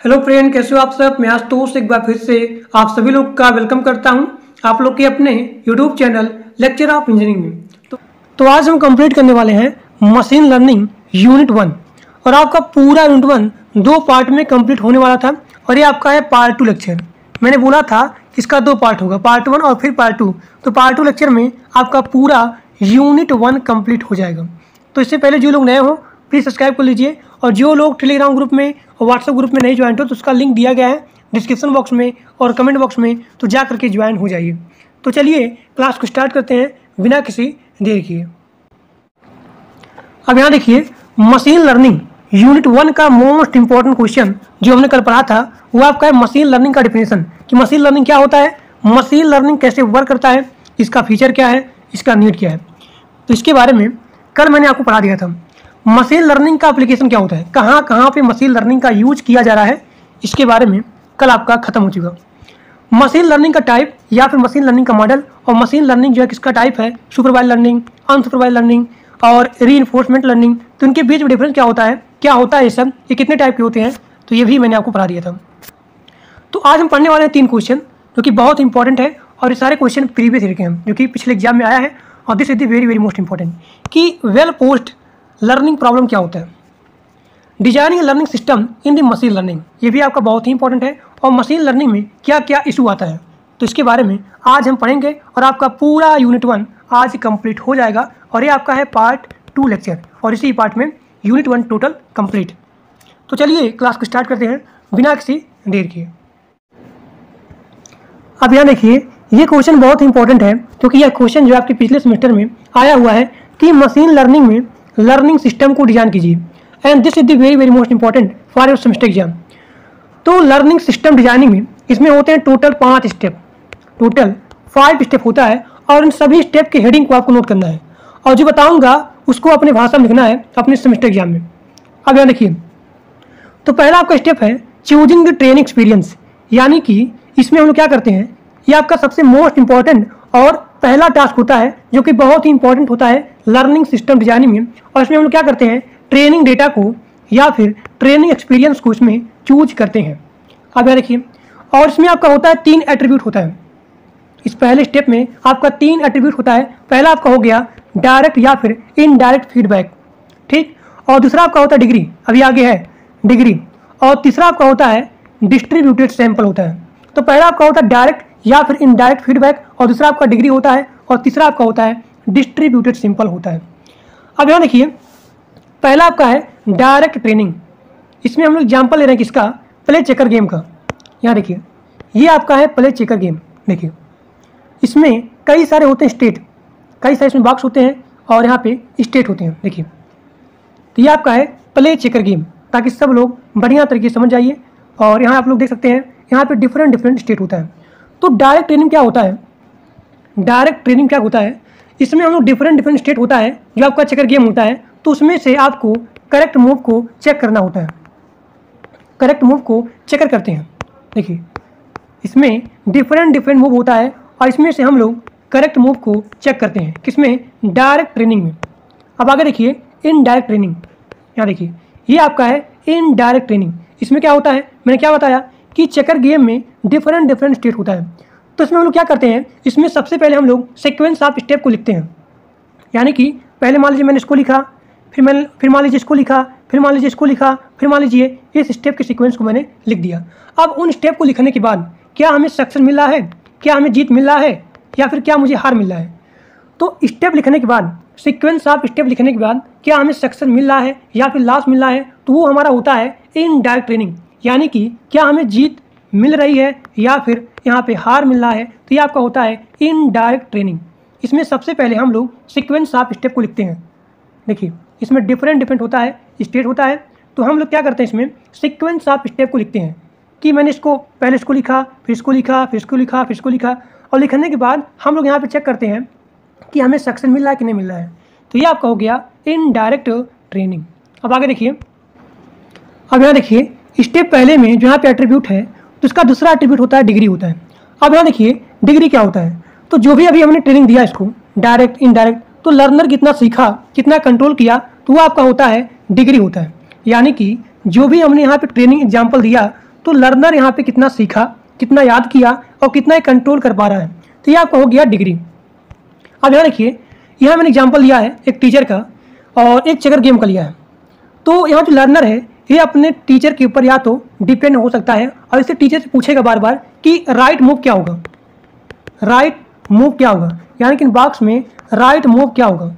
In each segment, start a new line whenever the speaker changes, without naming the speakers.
Hello friend कैसे हो आप सब? मैं आज दोस्त एक बार फिर से आप सभी लोग का वेलकम करता हूँ। आप लोग के अपने YouTube channel lecture of engineering में। तो, तो आज हम कंप्लीट करने वाले हैं मशीन लर्निंग यूनिट वन और आपका पूरा यूनिट वन दो पार्ट में कंप्लीट होने वाला था और ये आपका है पार्ट टू लेक्चर मैंने बोला था इसका दो पार्ट होगा पार्ट वन और फिर पार्ट टू तो पार्ट टू लेक्चर में आपका पूरा यूनिट वन कंप्लीट हो जाएगा। तो इससे पहले जो लोग नए हो प्लीज़ सब्सक्राइब कर लीजिए। और जो लोग टेलीग्राम ग्रुप में व्हाट्सएप ग्रुप में नहीं ज्वाइन हो तो उसका लिंक दिया गया है डिस्क्रिप्शन बॉक्स में और कमेंट बॉक्स में तो जा करके ज्वाइन हो जाइए। तो चलिए क्लास को स्टार्ट करते हैं बिना किसी देर किए। अब यहाँ देखिए मशीन लर्निंग यूनिट वन का मोस्ट इंपॉर्टेंट क्वेश्चन जो हमने कल पढ़ा था, वो आपका है मशीन लर्निंग का डिफिनेशन कि मशीन लर्निंग क्या होता है मशीन लर्निंग कैसे वर्क करता है, इसका फीचर क्या है, इसका नीड क्या है। तो इसके बारे में कल मैंने आपको पढ़ा दिया था। मशीन लर्निंग का एप्लीकेशन क्या होता है? कहाँ कहाँ पे मशीन लर्निंग का यूज़ किया जा रहा है? इसके बारे में कल आपका खत्म हो चुका। मशीन लर्निंग का टाइप या फिर मशीन लर्निंग का मॉडल और मशीन लर्निंग जो है किसका टाइप है? सुपरवाइज लर्निंग अनसुपरवाइज लर्निंग और री लर्निंग तो इनके बीच में डिफरेंस क्या होता है? क्या होता है ये सब? ये कितने टाइप के होते हैं? तो ये भी मैंने आपको पढ़ा दिया था। तो आज हम पढ़ने वाले हैं तीन क्वेश्चन जो कि बहुत इंपॉर्टेंट है और ये सारे क्वेश्चन प्रीवियस ईयर के हैं, जो कि पिछले एग्ज़ाम में आया है और this is the very very most important कि वेल पोस्ट लर्निंग प्रॉब्लम क्या होता है? Designing learning system in the machine learning. ये भी आपका बहुत ही इंपॉर्टेंट है। और मशीन लर्निंग में क्या क्या इशू आता है? तो इसके बारे में आज हम पढ़ेंगे और आपका पूरा यूनिट वन आज कंप्लीट हो जाएगा। और ये आपका है पार्ट टू लेक्चर और इसी पार्ट में यूनिट वन टोटल कंप्लीट तो चलिए क्लास को स्टार्ट करते हैं बिना किसी देर के। अब यहाँ देखिए, ये क्वेश्चन बहुत इंपॉर्टेंट है, क्योंकि यह क्वेश्चन जो आपके पिछले सेमेस्टर में आया हुआ है कि मशीन लर्निंग में लर्निंग सिस्टम को डिज़ाइन कीजिए। And this is the very very most important for your semester exam तो लर्निंग सिस्टम डिज़ाइनिंग में इसमें होते हैं टोटल पाँच स्टेप टोटल फाइव स्टेप होता है और इन सभी स्टेप के हेडिंग को आपको नोट करना है। और जो बताऊँगा, उसको अपने भाषा में लिखना है अपने सेमेस्टर एग्ज़ाम में। अब यहाँ देखिए। तो पहला आपका स्टेप है चूजिंग द ट्रेनिंग एक्सपीरियंस यानी कि इसमें हम लोग क्या करते हैं? ये आपका सबसे मोस्ट इंपॉर्टेंट और पहला टास्क होता है, जो कि बहुत ही इंपॉर्टेंट होता है लर्निंग सिस्टम डिज़ाइनिंग में। और इसमें हम लोग क्या करते हैं? ट्रेनिंग डेटा को या फिर ट्रेनिंग एक्सपीरियंस को इसमें चूज़ करते हैं। अब यहाँ देखिए, और इसमें आपका होता है तीन एट्रीब्यूट होता है। इस पहले स्टेप में आपका तीन एट्रीब्यूट होता है। पहला आपका हो गया डायरेक्ट या फिर इनडायरेक्ट फीडबैक ठीक? और दूसरा आपका होता है डिग्री अभी आगे है डिग्री और तीसरा आपका होता है डिस्ट्रीब्यूटेड सैंपल होता है। तो पहला आपका होता है डायरेक्ट या फिर इनडायरेक्ट फीडबैक और दूसरा आपका डिग्री होता है और तीसरा आपका होता है डिस्ट्रीब्यूटेड सिंपल होता है। अब यहाँ देखिए, पहला आपका है डायरेक्ट ट्रेनिंग इसमें हम लोग एग्ज़ाम्पल ले रहे हैं किसका? प्ले चेकर गेम का। यहाँ देखिए, ये आपका है प्ले चेकर गेम देखिए, इसमें कई सारे होते हैं स्टेट कई सारे इसमें बॉक्स होते हैं और यहाँ पे स्टेट होते हैं। देखिए तो ये आपका है प्ले चेकर गेम ताकि सब लोग बढ़िया तरीके से समझ जाइए और यहाँ आप लोग देख सकते हैं, यहाँ पे डिफरेंट डिफरेंट स्टेट होता है। तो डायरेक्ट ट्रेनिंग क्या होता है? डायरेक्ट ट्रेनिंग क्या होता है? इसमें हम लोग डिफरेंट डिफरेंट स्टेट होता है, जो आपका चेकर गेम होता है तो उसमें से आपको करेक्ट मूव को चेक करना होता है। करेक्ट मूव को चेकर करते हैं। देखिए, इसमें डिफरेंट डिफरेंट मूव होता है और इसमें से हम लोग करेक्ट मूव को चेक करते हैं। किसमें? डायरेक्ट ट्रेनिंग में। अब आगे देखिए इन डायरेक्ट ट्रेनिंग यहाँ देखिए, ये आपका है इन डायरेक्ट ट्रेनिंग इसमें क्या होता है? मैंने क्या बताया? कि चेकर गेम में डिफरेंट डिफरेंट स्टेट होता है। तो इसमें हम लोग क्या करते हैं? इसमें सबसे पहले हम लोग सिक्वेंस ऑफ़ स्टेप को लिखते हैं। यानी कि पहले मान लीजिए मैंने इसको लिखा, फिर मैंने, फिर मान लीजिए इसको लिखा, फिर मान लीजिए इसको लिखा, फिर मान लीजिए इस स्टेप के सीक्वेंस को मैंने लिख दिया। अब उन स्टेप को लिखने के बाद क्या हमें सक्सेस मिल रहा है? क्या हमें जीत मिल रहा है? या फिर क्या मुझे हार मिल रहा है? तो स्टेप लिखने के बाद सीक्वेंस ऑफ़ स्टेप लिखने के बाद क्या हमें सक्सेस मिल रहा है या फिर लॉस मिल रहा है? तो वो हमारा होता है इन डायरेक्ट ट्रेनिंग यानी कि क्या हमें जीत मिल रही है या फिर यहाँ पे हार मिल रहा है? तो ये आपका होता है इन डायरेक्ट ट्रेनिंग इसमें सबसे पहले हम लोग सिक्वेंस ऑफ़ स्टेप को लिखते हैं। देखिए, इसमें डिफरेंट डिफरेंट होता है स्टेट होता है। तो हम लोग क्या करते हैं इसमें? सिक्वेंस ऑफ़ स्टेप को लिखते हैं कि मैंने इसको पहले इसको लिखा, फिर इसको लिखा, फिर इसको लिखा, फिर इसको लिखा। और लिखने के बाद हम लोग यहाँ पे चेक करते हैं कि हमें सक्सेस मिल रहा है कि नहीं मिल रहा है। तो ये आपका हो गया इन डायरेक्ट ट्रेनिंग अब आगे देखिए। अब यहाँ देखिए स्टेप पहले में जो यहाँ पे एट्रीब्यूट है तो इसका दूसरा एट्रीब्यूट होता है डिग्री होता है। अब यहाँ देखिए डिग्री क्या होता है? तो जो भी अभी हमने ट्रेनिंग दिया इसको डायरेक्ट इनडायरेक्ट तो लर्नर कितना सीखा, कितना कंट्रोल किया तो वो आपका होता है डिग्री होता है। यानी कि जो भी हमने यहाँ पे ट्रेनिंग एग्ज़ाम्पल दिया तो लर्नर यहाँ पे कितना सीखा, कितना याद किया और कितना कंट्रोल कर पा रहा है। तो ये आपका हो गया डिग्री अब यहाँ देखिए, यहाँ मैंने एग्ज़ाम्पल लिया है एक टीचर का और एक चेकर गेम का लिया है। तो यहाँ जो लर्नर है ये अपने टीचर के ऊपर या तो डिपेंड हो सकता है और इससे टीचर से पूछेगा बार बार कि राइट मूव क्या होगा? राइट मूव क्या होगा? यानी कि बॉक्स में राइट मूव क्या होगा?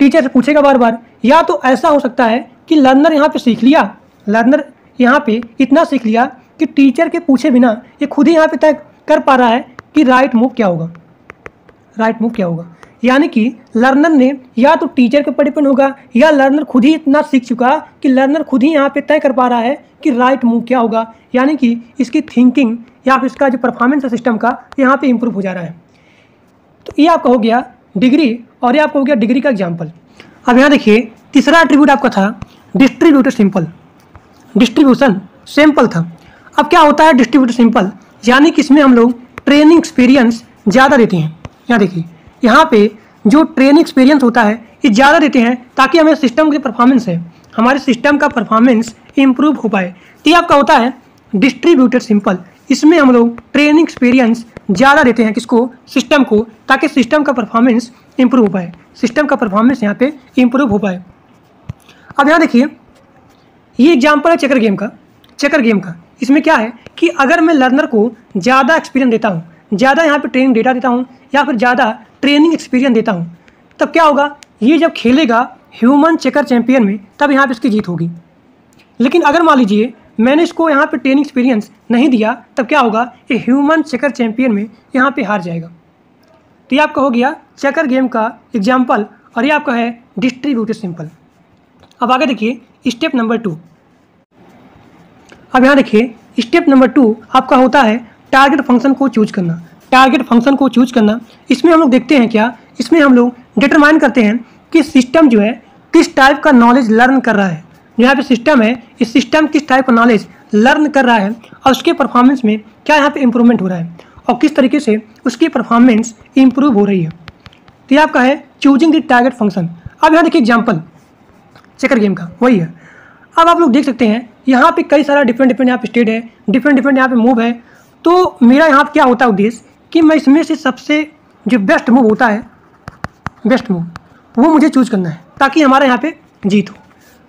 टीचर से पूछेगा बार बार या तो ऐसा हो सकता है कि लर्नर यहाँ पे सीख लिया। लर्नर यहाँ पे इतना सीख लिया कि टीचर के पूछे बिना ये खुद ही यहाँ पे तय कर पा रहा है कि राइट मूव क्या होगा? राइट मूव क्या होगा? यानी कि लर्नर ने या तो टीचर के ऊपर डिपेंड होगा, या लर्नर खुद ही इतना सीख चुका कि लर्नर खुद ही यहाँ पे तय कर पा रहा है कि राइट मूव क्या होगा। यानी कि इसकी थिंकिंग या फिर इसका जो परफॉर्मेंस है सिस्टम का, यहाँ पे इम्प्रूव हो जा रहा है। तो ये आपका हो गया डिग्री और ये आपका हो गया डिग्री का एग्ज़ाम्पल अब यहाँ देखिए, तीसरा एट्रीब्यूट आपका था डिस्ट्रीब्यूटर सिंपल डिस्ट्रीब्यूशन सिंपल था। अब क्या होता है डिस्ट्रीब्यूटर सिंपल यानी कि इसमें हम लोग ट्रेनिंग एक्सपीरियंस ज़्यादा देते हैं। यहाँ देखिए यहाँ पे जो ट्रेनिंग एक्सपीरियंस होता है, ये ज़्यादा देते हैं ताकि हमें सिस्टम की परफॉर्मेंस है। हमारे सिस्टम का परफॉर्मेंस इम्प्रूव हो पाए। तो आपका होता है डिस्ट्रीब्यूटेड सिंपल इसमें हम लोग ट्रेनिंग एक्सपीरियंस ज़्यादा देते हैं किसको? सिस्टम को, ताकि सिस्टम का परफॉर्मेंस इंप्रूव हो पाए। सिस्टम का परफॉर्मेंस यहाँ पे इम्प्रूव हो पाए। अब यहाँ देखिए, ये एग्ज़ाम्पल है चेकर गेम का। चेकर गेम का। इसमें क्या है कि अगर मैं लर्नर को ज़्यादा एक्सपीरियंस देता हूँ, ज़्यादा यहाँ पे ट्रेनिंग डेटा देता हूँ, या फिर ज़्यादा ट्रेनिंग एक्सपीरियंस देता हूँ। तब क्या होगा? ये जब खेलेगा ह्यूमन चेकर चैंपियन में, तब यहाँ पर इसकी जीत होगी। लेकिन अगर मान लीजिए, मैंने इसको यहाँ पे ट्रेनिंग एक्सपीरियंस नहीं दिया, तब क्या होगा? ये ह्यूमन चेकर चैंपियन में यहाँ पे हार जाएगा। तो ये आपका हो गया चेकर गेम का एग्ज़ाम्पल और ये आपका है डिस्ट्रीब्यूटेड सिंपल अब आगे देखिए स्टेप नंबर टू अब यहाँ देखिए स्टेप नंबर टू आपका होता है टारगेट फ़ंक्शन को चूज़ करना। टारगेट फ़ंक्शन को चूज़ करना। इसमें हम लोग देखते हैं क्या? इसमें हम लोग डिटरमाइन करते हैं कि सिस्टम जो है, किस टाइप का नॉलेज लर्न कर रहा है। जो यहाँ पे सिस्टम है, इस सिस्टम किस टाइप का नॉलेज लर्न कर रहा है और उसके परफॉर्मेंस में क्या यहाँ पे इम्प्रूवमेंट हो रहा है और किस तरीके से उसकी परफॉर्मेंस इम्प्रूव हो रही है। तो ये आपका है चूजिंग द टारगेट फ़ंक्शन अब यहाँ देखिए एग्ज़ाम्पल चेकर गेम का, वही है। अब आप लोग देख सकते हैं, यहाँ पे कई सारा डिफरेंट डिफरेंट यहाँ पे स्टेट है डिफरेंट डिफरेंट यहाँ पे मूव है। तो मेरा यहाँ पर क्या होता है उद्देश्य? कि मैं इसमें से सबसे जो बेस्ट मूव होता है बेस्ट मूव वो मुझे चूज़ करना है, ताकि हमारे यहाँ पे जीत हो।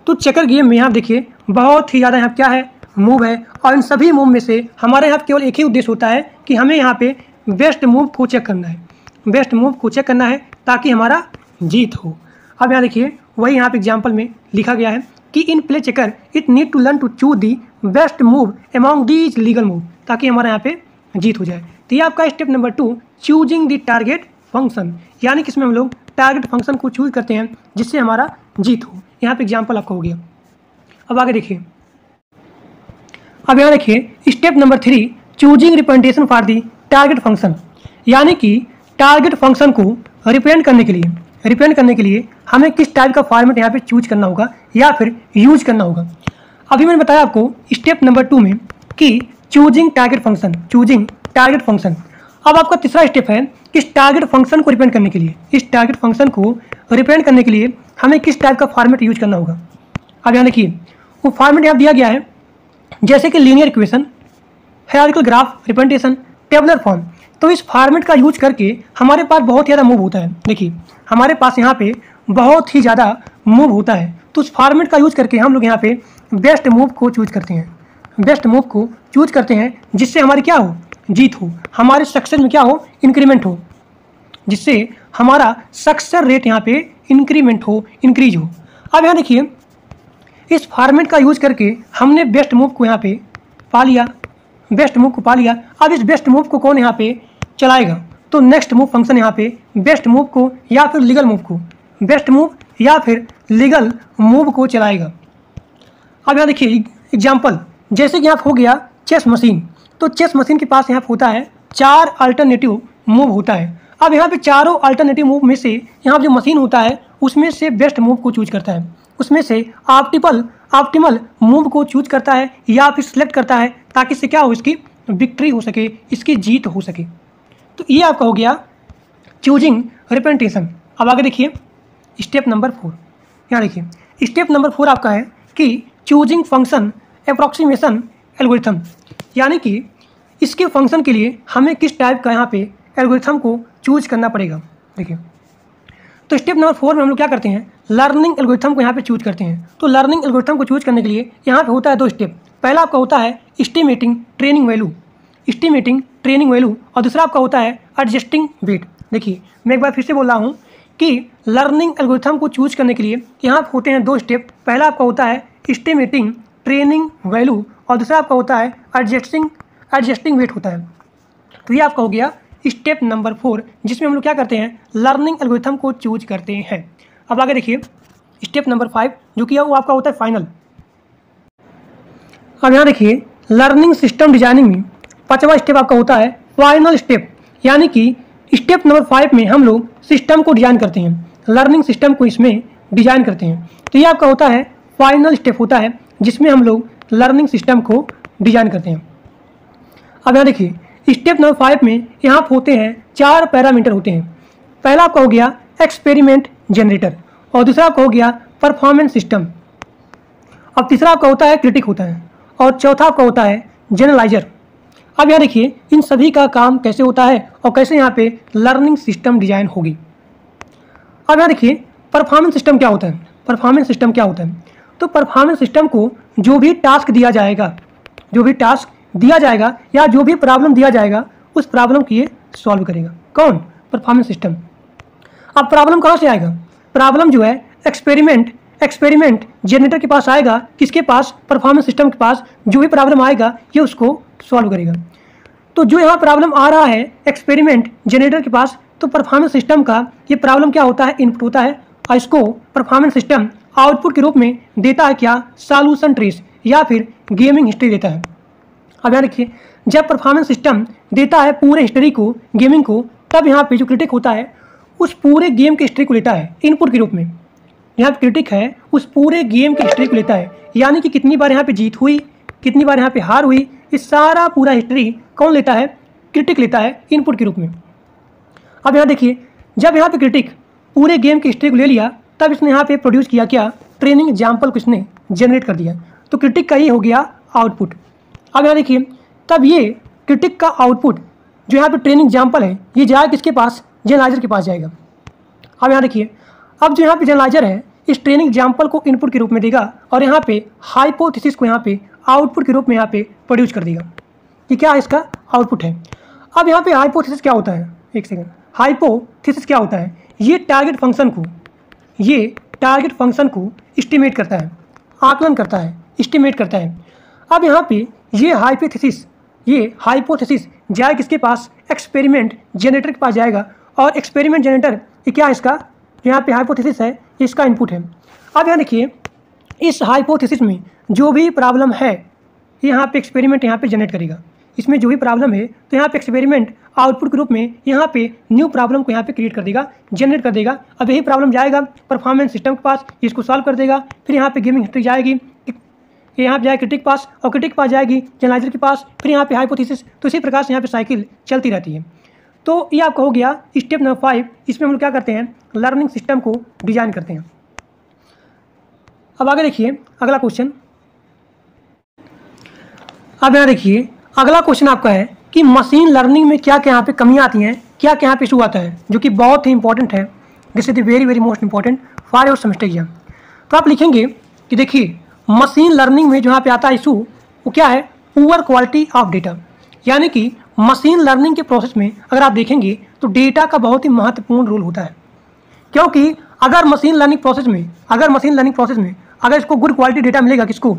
तो चेकर गेम में यहाँ देखिए, बहुत ही ज़्यादा यहाँ क्या है मूव है, और इन सभी मूव में से हमारे यहाँ केवल एक ही उद्देश्य होता है कि हमें यहाँ पे बेस्ट मूव को चेक करना है। बेस्ट मूव को चेक करना है, ताकि हमारा जीत हो। अब यहाँ देखिए, वही यहाँ पे एग्ज़ाम्पल में लिखा गया है कि in play checker it need to learn to choose the best move among these legal move ताकि हमारे यहाँ पे जीत हो जाए। तो ये आपका step number two choosing the target function यानी कि इसमें हम लोग टारगेट फ़ंक्शन को चूज़ करते हैं, जिससे हमारा जीत हो। यहाँ पे एग्ज़ाम्पल आपका हो गया। अब आगे देखिए। अब यहाँ देखिए step number three choosing representation for the target function यानी कि टारगेट फ़ंक्शन को रिप्रेजेंट करने के लिए रिप्रेजेंट करने के लिए हमें किस टाइप का फॉर्मेट यहाँ पे चूज़ करना होगा, या फिर यूज़ करना होगा। अभी मैंने बताया आपको स्टेप नंबर टू में कि choosing target function choosing target function अब आपका तीसरा स्टेप है इस टारगेट फ़ंक्शन को रिप्रेजेंट करने के लिए। इस टारगेट फ़ंक्शन को रिप्रेजेंट करने के लिए हमें किस टाइप का फॉर्मेट यूज़ करना होगा? अब यहाँ देखिए, वो फॉर्मेट यहाँ दिया गया है, जैसे कि linear equation hierarchical graph representation tabular form तो इस फॉर्मेट का यूज़ करके हमारे पास बहुत ज़्यादा मूव होता है। देखिए, हमारे पास यहाँ पे बहुत ही ज़्यादा मूव होता है। तो उस फॉर्मेट का यूज़ करके हम लोग यहाँ पे बेस्ट मूव को चूज़ करते हैं। बेस्ट मूव को चूज़ करते हैं, जिससे हमारी क्या हो? जीत हो, हमारे सक्सेस में क्या हो इंक्रीमेंट हो। जिससे हमारा सक्सेस रेट यहाँ पे इंक्रीमेंट हो इंक्रीज हो। अब यहाँ देखिए, इस फॉर्मेट का यूज़ करके हमने बेस्ट मूव को यहाँ पे पा लिया। बेस्ट मूव को पा लिया। अब इस बेस्ट मूव को कौन यहाँ पे चलाएगा? तो नेक्स्ट मूव फ़ंक्शन यहाँ पे बेस्ट मूव को या फिर लीगल मूव को। बेस्ट मूव या फिर लीगल मूव को चलाएगा। अब यहाँ देखिए एग्ज़ाम्पल जैसे कि यहाँ हो गया चेस मशीन तो चेस मशीन के पास यहाँ होता है, चार अल्टरनेटिव मूव होता है। अब यहाँ पे चारों अल्टरनेटिव मूव में से यहाँ जो मशीन होता है, उसमें से बेस्ट मूव को चूज़ करता है। उसमें से ऑप्टिपल ऑप्टिमल मूव को चूज़ करता है या फिर सिलेक्ट करता है ताकि इससे क्या हो, इसकी विक्ट्री हो सके, इसकी जीत हो सके। तो ये आपका हो गया चूजिंग रिप्रेजेंटेशन अब आगे देखिए स्टेप नंबर फोर यहाँ देखिए स्टेप नंबर फोर आपका है कि चूजिंग फ़ंक्शन अप्रॉक्सीमेशन एल्गोरिथम यानी कि इसके फ़ंक्शन के लिए हमें किस टाइप का यहाँ पे एल्गोरिथम को चूज़ करना पड़ेगा? देखिए तो स्टेप नंबर फोर में हम लोग क्या करते हैं? लर्निंग एल्गोरिथम को यहाँ पे चूज़ करते हैं। तो लर्निंग एल्गोरिथम को चूज़ करने के लिए यहाँ पे होता है दो स्टेप पहला आपका होता है estimating training value estimating training value और दूसरा आपका होता है एडजस्टिंग वेट देखिए, मैं एक बार फिर से बोल रहा हूँ कि लर्निंग एल्गोरिथम को चूज़ करने के लिए यहाँ होते हैं दो स्टेप पहला आपका होता है इस्टीमेटिंग ट्रेनिंग वैल्यू और दूसरा आपका होता है एडजस्टिंग एडजस्टिंग वेट होता है। तो ये आपका हो गया स्टेप नंबर फोर जिसमें हम लोग क्या करते हैं लर्निंग एल्गोरिथम को चूज़ करते हैं। अब आगे देखिए स्टेप नंबर फाइव जो कि वो आपका होता है फाइनल अब यहाँ देखिए लर्निंग सिस्टम डिज़ाइनिंग में पाँचवा स्टेप आपका होता है फाइनल स्टेप यानी कि स्टेप नंबर फाइव में हम लोग सिस्टम को डिज़ाइन करते हैं। लर्निंग सिस्टम को इसमें डिज़ाइन करते हैं। तो ये आपका होता है फाइनल स्टेप होता है, जिसमें हम लोग लर्निंग सिस्टम को डिज़ाइन करते हैं। अब यहाँ देखिए स्टेप नंबर फाइव में यहाँ होते हैं चार पैरामीटर होते हैं। पहला आपका हो गया एक्सपेरिमेंट जनरेटर और दूसरा आपका हो गया परफॉर्मेंस सिस्टम अब तीसरा आपका होता है क्रिटिक होता है और चौथा आपका होता है जनरलाइजर अब यहाँ देखिए, इन सभी का काम कैसे होता है और कैसे यहाँ पे लर्निंग सिस्टम डिज़ाइन होगी। अब यहाँ देखिए परफॉर्मेंस सिस्टम क्या होता है? परफॉर्मेंस सिस्टम क्या होता है? तो परफॉर्मेंस सिस्टम को जो भी टास्क दिया जाएगा, जो भी टास्क दिया जाएगा या जो भी प्रॉब्लम दिया जाएगा, उस प्रॉब्लम की ये सॉल्व करेगा। कौन? परफॉर्मेंस सिस्टम अब प्रॉब्लम कहाँ से आएगा? प्रॉब्लम जो है एक्सपेरिमेंट एक्सपेरिमेंट जनरेटर के पास आएगा। किसके पास? परफॉर्मेंस सिस्टम के पास। जो भी प्रॉब्लम आएगा, ये उसको सॉल्व करेगा। तो जो यहाँ प्रॉब्लम आ रहा है एक्सपेरिमेंट जनरेटर के पास तो परफॉर्मेंस सिस्टम का ये प्रॉब्लम क्या होता है? इनपुट होता है। और इसको परफॉर्मेंस सिस्टम आउटपुट के रूप में देता है क्या? सॉल्यूशन ट्रेस या फिर गेमिंग हिस्ट्री देता है। अब यहाँ देखिए जब परफॉर्मेंस सिस्टम देता है पूरे हिस्ट्री को गेमिंग को, तब यहाँ पे जो क्रिटिक होता है, उस पूरे गेम की हिस्ट्री को लेता है इनपुट के रूप में। यहाँ पे क्रिटिक है, उस पूरे गेम की हिस्ट्री को लेता है। यानी कि कितनी बार यहाँ पे जीत हुई, कितनी बार यहाँ पे हार हुई इस सारा पूरा हिस्ट्री कौन लेता है? क्रिटिक लेता है इनपुट के रूप में। अब यहाँ देखिए, जब यहाँ पे क्रिटिक पूरे गेम की हिस्ट्री को ले लिया, तब इसने यहाँ पे प्रोड्यूस किया क्या? ट्रेनिंग एग्ज़ाम्पल को इसने जनरेट कर दिया। तो क्रिटिक का ये हो गया आउटपुट अब यहाँ देखिए तब ये क्रिटिक का आउटपुट जो यहाँ पे ट्रेनिंग एग्ज़ाम्पल है, ये जाएगा किसके पास? जेनलाइजर के पास जाएगा। अब यहाँ देखिए अब जो यहाँ पे जेनलाइजर है, इस ट्रेनिंग एग्ज़ाम्पल को इनपुट के रूप में देगा और यहाँ पे हाइपोथेसिस को यहाँ पे आउटपुट के रूप में यहाँ पे प्रोड्यूस कर देगा। कि क्या इसका आउटपुट है? अब यहाँ पे हाइपोथेसिस क्या होता है? एक सेकेंड हाइपोथेसिस क्या होता है? ये टारगेट फ़ंक्शन को, ये टारगेट फ़ंक्शन को इस्टीमेट करता है, आकलन करता है इस्टीमेट करता है। अब यहाँ पे ये हाइपोथेसिस ये हाइपोथेसिस जाए किसके पास? एक्सपेरिमेंट जनरेटर के पास जाएगा। और एक्सपेरिमेंट जनरेटर ये क्या है इसका? यहाँ पे हाइपोथेसिस है इसका इनपुट है। अब यहाँ देखिए, इस हाइपोथेसिस में जो भी प्रॉब्लम है यहाँ पे एक्सपेरिमेंट यहाँ पे जनरेट करेगा। इसमें जो भी प्रॉब्लम है तो यहाँ पे एक्सपेरिमेंट आउटपुट के रूप में यहाँ पे न्यू प्रॉब्लम को यहाँ पे क्रिएट कर देगा जनरेट कर देगा। अब यही प्रॉब्लम जाएगा परफॉर्मेंस सिस्टम के पास इसको सॉल्व कर देगा। फिर यहाँ पे गेमिंग हिस्ट्री जाएगी। यहाँ पे जाएगी क्रिटिक पास और क्रिटिक पास जाएगी जर्नलाइजर के पास, फिर यहाँ पे हाइपोथेसिस तो इसी प्रकार से यहाँ पे साइकिल चलती रहती है। तो ये आपका हो गया स्टेप नंबर फाइव इसमें हम लोग क्या करते हैं? लर्निंग सिस्टम को डिज़ाइन करते हैं। अब आगे देखिए, अगला क्वेश्चन अब यहाँ देखिए, अगला क्वेश्चन आपका है कि मशीन लर्निंग में क्या क्या यहाँ पे कमियाँ आती हैं क्या क्या यहाँ पे इशू आता है, जो कि बहुत ही इंपॉर्टेंट है this is the very very most important for your semester exam तो आप लिखेंगे कि देखिए मशीन लर्निंग में जो यहाँ पे आता है इशू, वो क्या है? पुअर क्वालिटी ऑफ़ डेटा यानी कि मशीन लर्निंग के प्रोसेस में अगर आप देखेंगे तो डेटा का बहुत ही महत्वपूर्ण रोल होता है। क्योंकि अगर मशीन लर्निंग प्रोसेस में, अगर मशीन लर्निंग प्रोसेस में, अगर इसको गुड क्वालिटी डेटा मिलेगा किसको?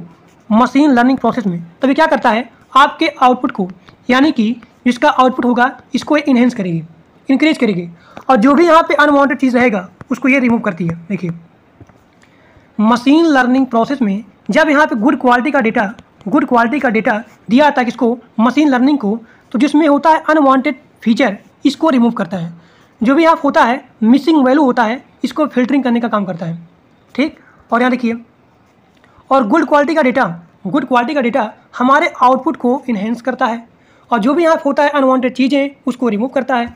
मशीन लर्निंग प्रोसेस में। तभी क्या करता है? आपके आउटपुट को, यानी कि जिसका आउटपुट होगा, इसको इन्हेंस करेगी इंक्रीज करेगी। और जो भी यहाँ पे अनवांटेड चीज़ रहेगा, उसको ये रिमूव करती है। देखिए मशीन लर्निंग प्रोसेस में जब यहाँ पे गुड क्वालिटी का डेटा गुड क्वालिटी का डेटा दिया था किसको? मशीन लर्निंग को तो जिसमें होता है अनवांटेड फीचर इसको रिमूव करता है। जो भी यहाँ होता है मिसिंग वैल्यू होता है, इसको फिल्टरिंग करने का काम करता है। ठीक? और यहाँ देखिए, और गुड क्वालिटी का डेटा गुड क्वालिटी का डेटा हमारे आउटपुट को इन्हेंस करता है, और जो भी यहाँ होता है अनवांटेड चीज़ें, उसको रिमूव करता है।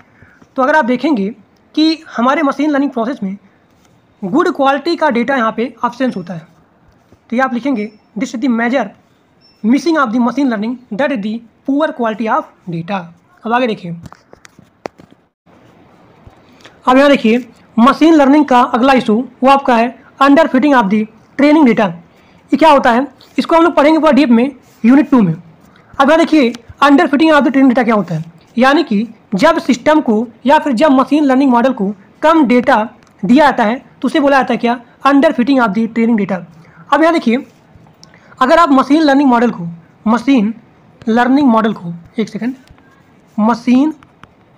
तो अगर आप देखेंगे कि हमारे मशीन लर्निंग प्रोसेस में गुड क्वालिटी का डेटा यहाँ पे ऑप्शंस होता है। तो ये आप लिखेंगे this is the major missing of the machine learning that is the poor quality of data अब आगे देखिए। अब यहाँ देखिए मशीन लर्निंग का अगला इशू वो आपका है underfitting of the training data ये क्या होता है? इसको हम लोग पढ़ेंगे पूरा डीप में यूनिट टू में। अब यहाँ देखिए underfitting of the training data क्या होता है? यानी कि जब सिस्टम को या फिर जब मशीन लर्निंग मॉडल को कम डेटा दिया जाता है तो उसे बोला जाता है क्या? Underfitting of the training data अब यहाँ देखिए, अगर आप मशीन लर्निंग मॉडल को मशीन लर्निंग मॉडल को, एक सेकंड मशीन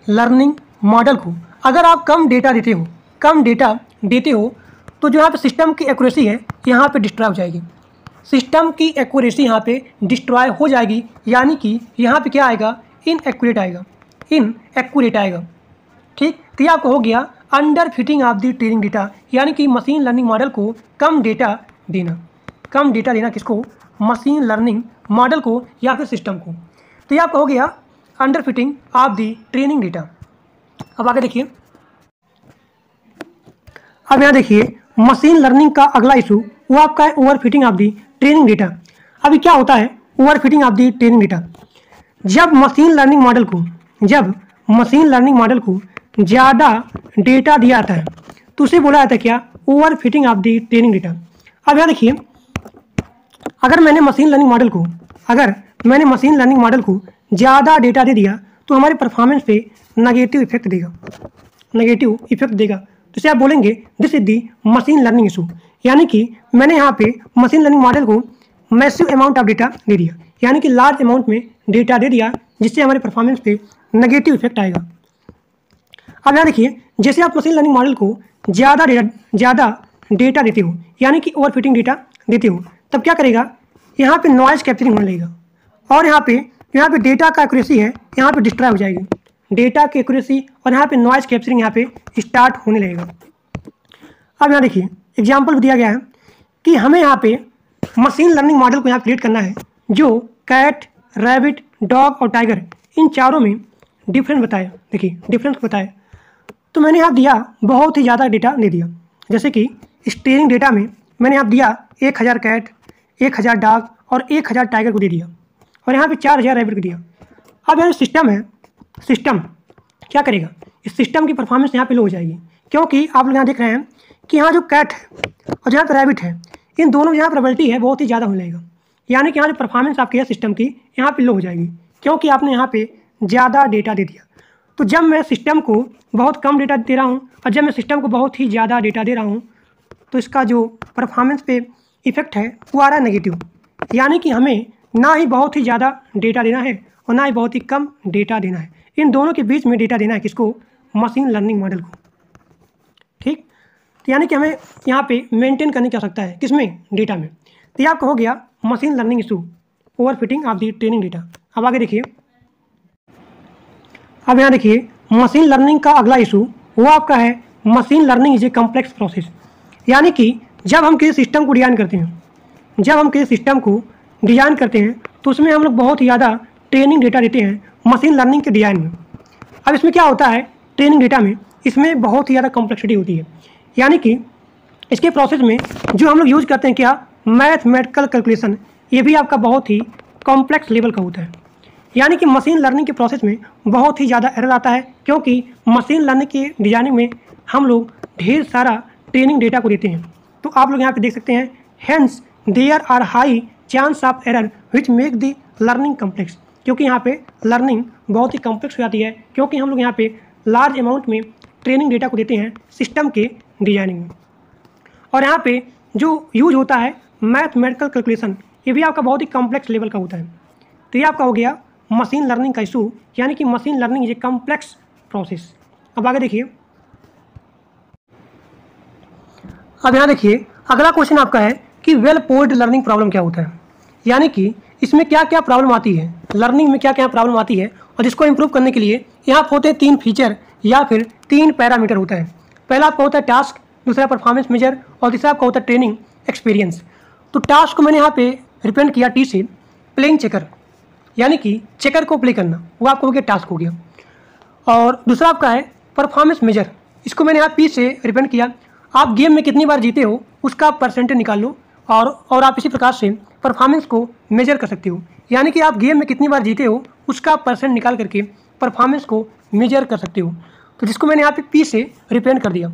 लर्निंग मॉडल को, अगर आप कम डेटा देते हो, कम डेटा देते हो तो जो यहाँ पे सिस्टम की एक्यूरेसी है, यहाँ पे डिस्ट्रॉय हो जाएगी। सिस्टम की एक्यूरेसी यहाँ पे डिस्ट्रॉय हो जाएगी, यानी कि यहाँ पे क्या आएगा? इन एक्यूरेट आएगा। इन एक्यूरेट आएगा। ठीक? तो ये आपको हो गया underfitting of the training data यानी कि मशीन लर्निंग मॉडल को कम डेटा देना। कम डेटा देना किसको? मशीन लर्निंग मॉडल को या फिर सिस्टम को। तो ये आपका हो गया underfitting of the training data अब आगे देखिए। अब यहाँ देखिए मशीन लर्निंग का अगला इशू वो आपका है overfitting of the training data अभी क्या होता है? Overfitting of the training data जब मशीन लर्निंग मॉडल को, जब मशीन लर्निंग मॉडल को ज़्यादा डेटा दिया जाता है तो उसे बोला जाता है क्या? Overfitting of the training data अब यहाँ देखिए, अगर मैंने मशीन लर्निंग मॉडल को, अगर मैंने मशीन लर्निंग मॉडल को ज़्यादा डेटा दे दिया तो हमारे परफॉर्मेंस पे नेगेटिव इफ़ेक्ट देगा। नेगेटिव इफ़ेक्ट देगा। तो इसे आप बोलेंगे this is the machine learning issue यानी कि मैंने यहाँ पे मशीन लर्निंग मॉडल को मैसिव अमाउंट ऑफ़ डेटा दे दिया। यानी कि लार्ज अमाउंट में डेटा दे दिया, जिससे हमारे परफॉर्मेंस पे नेगेटिव इफ़ेक्ट आएगा। अब यहाँ देखिए, जैसे आप मशीन लर्निंग मॉडल को ज़्यादा डेटा ज़्यादा डेटा देते हो। यानी कि ओवर फिटिंग डेटा देते हो। तब क्या करेगा? यहाँ पे नॉइज़ कैप्चरिंग होने लगेगा। और यहाँ पे यहाँ पे डेटा का एक्यूरेसी है, यहाँ पे डिस्ट्रॉय हो जाएगी। डेटा की एक्यूरेसी और यहाँ पे नॉइज़ कैप्चरिंग यहाँ पे स्टार्ट होने लगेगा। अब यहाँ देखिए एग्ज़ाम्पल दिया गया है कि हमें यहाँ पे मशीन लर्निंग मॉडल को यहाँ क्रिएट करना है, जो कैट रैबिट डॉग और टाइगर इन चारों में डिफरेंस बताए देखिए डिफरेंस बताए तो मैंने यहाँ दिया, बहुत ही ज़्यादा डेटा दे दिया। जैसे कि स्टेयरिंग डेटा में मैंने यहाँ दिया एक हज़ार कैट, एक हज़ार डॉग और एक हज़ार टाइगर को दे दिया। और यहाँ पे चार हज़ार रैबिट को दिया। अब यहाँ सिस्टम है, सिस्टम क्या करेगा? इस सिस्टम की परफॉर्मेंस यहाँ पे लो हो जाएगी, क्योंकि आप लोग यहाँ देख रहे हैं कि यहाँ जो कैट है और जहाँ पर रैबिट है, इन दोनों यहाँ प्रोबेबिलिटी है, बहुत ही ज़्यादा हो जाएगा यानी कि यहाँ जो परफॉर्मेंस आपकी है सिस्टम की, यहाँ पर लो हो जाएगी, क्योंकि आपने यहाँ पर ज़्यादा डेटा दे दिया। तो जब मैं सिस्टम को बहुत कम डेटा दे रहा हूँ और जब मैं सिस्टम को बहुत ही ज़्यादा डेटा दे रहा हूँ तो इसका जो परफॉर्मेंस पे इफ़ेक्ट है, वो आ रहा है नेगेटिव यानी कि हमें ना ही बहुत ही ज़्यादा डेटा देना है और ना ही बहुत ही कम डेटा देना है। इन दोनों के बीच में डेटा देना है किसको? मशीन लर्निंग मॉडल को। ठीक? तो यानी कि हमें यहाँ पे मेंटेन करने की आवश्यकता है किसमें? डेटा में। तो ये आपका हो गया machine learning issue overfitting of the training data अब आगे देखिए। अब यहाँ देखिए मशीन लर्निंग का अगला इशू वो आपका है machine learning is a complex process यानी कि जब हम किसी सिस्टम को डिज़ाइन करते हैं, जब हम किसी सिस्टम को डिज़ाइन करते हैं तो उसमें हम लोग बहुत ही ज़्यादा ट्रेनिंग डेटा देते हैं मशीन लर्निंग के डिज़ाइन में। अब इसमें क्या होता है ट्रेनिंग डेटा में इसमें बहुत ही ज़्यादा कॉम्प्लेक्सिटी होती है। यानी कि इसके प्रोसेस में जो हम लोग यूज़ करते हैं क्या मैथमेटिकल कैलकुलेशन ये भी आपका बहुत ही कॉम्प्लेक्स लेवल का होता है। यानी कि मशीन लर्निंग के प्रोसेस में बहुत ही ज़्यादा एरर आता है, क्योंकि मशीन लर्निंग के डिज़ाइनिंग में हम लोग ढेर सारा ट्रेनिंग डेटा को देते हैं। तो आप लोग यहाँ पे देख सकते हैं hence there are high chance of error which make the learning complex क्योंकि यहाँ पे लर्निंग बहुत ही कॉम्प्लेक्स हो जाती है, क्योंकि हम लोग यहाँ पे लार्ज अमाउंट में ट्रेनिंग डेटा को देते हैं सिस्टम के डिज़ाइनिंग में। और यहाँ पे जो यूज़ होता है मैथमेटिकल कैलकुलेशन ये भी आपका बहुत ही कॉम्प्लेक्स लेवल का होता है। तो ये आपका हो गया मशीन लर्निंग का इशू यानी कि machine learning is a complex process अब आगे देखिए। अब यहाँ देखिए, अगला क्वेश्चन आपका है कि वेल पोल्ड लर्निंग प्रॉब्लम क्या होता है? यानी कि इसमें क्या क्या प्रॉब्लम आती है? लर्निंग में क्या क्या प्रॉब्लम आती है? और इसको इम्प्रूव करने के लिए यहाँ होते हैं तीन फीचर या फिर तीन पैरामीटर होता है। पहला आपका होता है टास्क दूसरा परफॉर्मेंस मेजर और तीसरा आपका होता है ट्रेनिंग एक्सपीरियंस तो टास्क को मैंने यहाँ पे रिप्रेजेंट किया टी से प्लेइंग चेकर यानी कि चेकर को प्ले करना, वो आपको हो गया टास्क हो गया। और दूसरा आपका है परफॉर्मेंस मेजर इसको मैंने यहाँ पी से रिप्रेजेंट किया। आप गेम में कितनी बार जीते हो, उसका परसेंटेज निकाल लो और और आप इसी प्रकार से परफॉर्मेंस को मेजर कर सकते हो। यानी कि आप गेम में कितनी बार जीते हो, उसका परसेंट निकाल करके परफॉर्मेंस को मेजर कर सकते हो। तो जिसको मैंने यहाँ पे पी से रिप्रेजेंट कर दिया।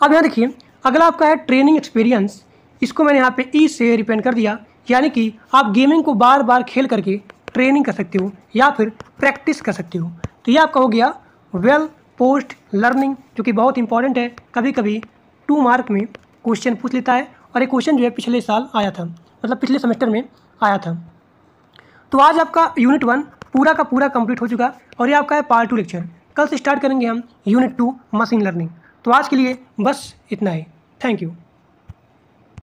अब यहाँ देखिए, अगला आपका है ट्रेनिंग एक्सपीरियंस इसको मैंने यहाँ पे ई से रिप्रेजेंट कर दिया। यानी कि आप गेमिंग को बार बार खेल करके ट्रेनिंग कर सकते हो या फिर प्रैक्टिस कर सकते हो। तो ये आपका हो गया वेल पोस्ट लर्निंग, जो कि बहुत इंपॉर्टेंट है कभी कभी टू मार्क में क्वेश्चन पूछ लेता है और ये क्वेश्चन जो है पिछले साल आया था मतलब पिछले सेमेस्टर में आया था। तो आज आपका यूनिट वन पूरा का पूरा कंप्लीट हो चुका और ये आपका है पार्ट टू लेक्चर कल से स्टार्ट करेंगे हम यूनिट टू मशीन लर्निंग तो आज के लिए बस इतना ही। Thank you